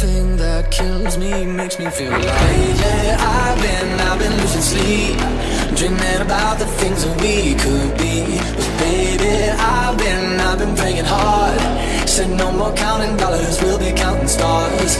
Everything that kills me makes me feel like yeah, I've been, I've been losing sleep. Dreaming about the things that we could be. But baby, I've been, I've been praying hard. Said no more counting dollars, we'll be counting stars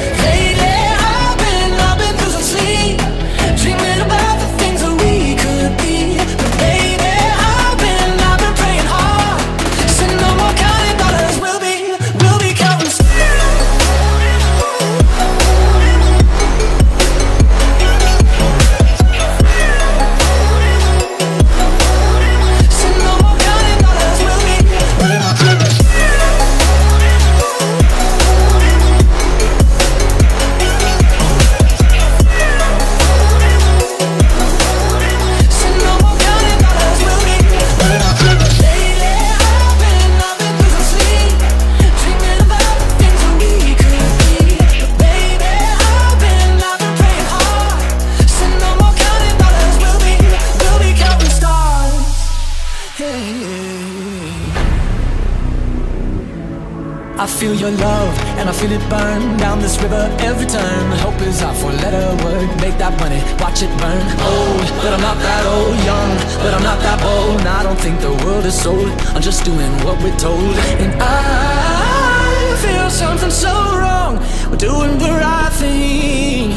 I feel your love and I feel it burn down this river every turn. Hope is our four letter word. Make that money, watch it burn. Old, but I'm not that old. Young, but I'm not that bold. I don't think the world is sold. I'm just doing what we're told. And I feel something so wrong. We're doing the right thing.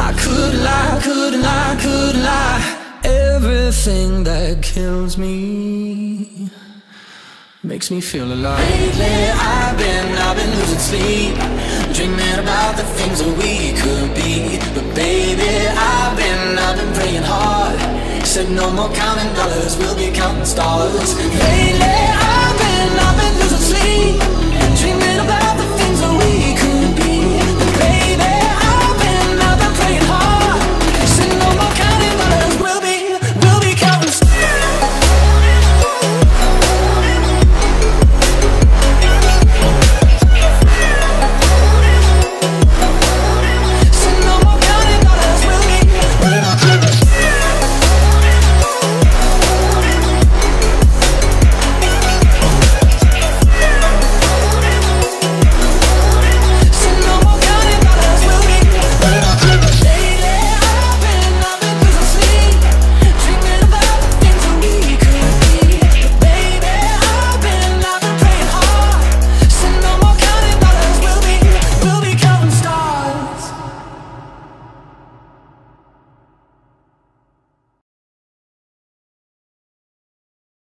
I could lie, could lie, could lie. Everything that kills me makes me feel alive. Lately, I've been, I've been losing sleep, dreaming about the things that we could be. But baby, I've been, I've been praying hard. Said no more counting dollars, we'll be counting stars. Lately, I've